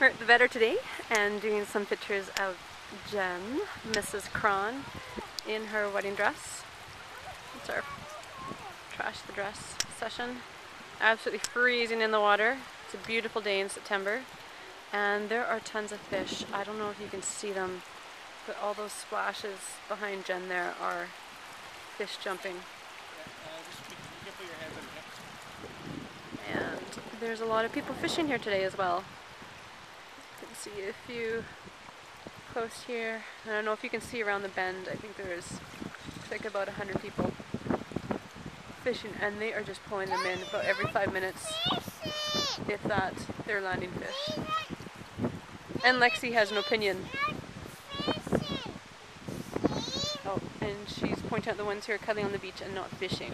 We're at the Vedder today and doing some pictures of Jenn, Mrs. Cron, in her wedding dress. It's our trash the dress session. Absolutely freezing in the water. It's a beautiful day in September. And there are tons of fish. I don't know if you can see them, but all those splashes behind Jenn there are fish jumping. And there's a lot of people fishing here today as well. You can see a few close here. I don't know if you can see around the bend. I think there's like about 100 people fishing and they are just pulling them in about every five minutes. If that, they're landing fish. And Lexi has an opinion. Oh, and she's pointing out the ones who are cuddling on the beach and not fishing.